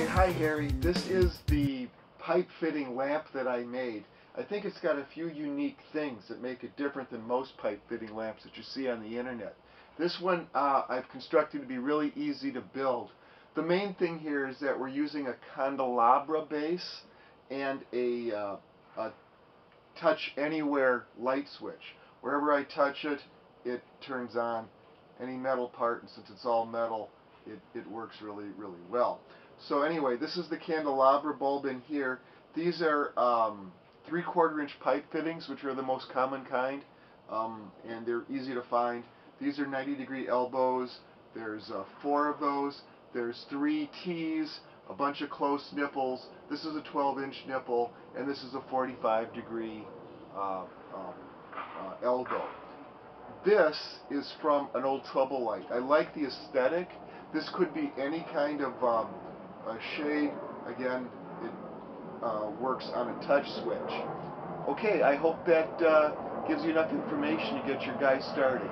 Okay, hi Harry. This is the pipe fitting lamp that I made. I think it's got a few unique things that make it different than most pipe fitting lamps that you see on the internet. This one uh, I've constructed to be really easy to build. The main thing here is that we're using a candelabra base and a, uh, a touch anywhere light switch. Wherever I touch it, it turns on any metal part, and since it's all metal, it, it works really, really well. So anyway, this is the candelabra bulb in here. These are um, three quarter inch pipe fittings, which are the most common kind, um, and they're easy to find. These are 90 degree elbows. There's uh, four of those. There's three T's, a bunch of close nipples. This is a 12 inch nipple, and this is a 45 degree uh, um, uh, elbow. This is from an old Trouble light. I like the aesthetic. This could be any kind of um, shade. Again, it uh, works on a touch switch. Okay, I hope that uh, gives you enough information to get your guy started.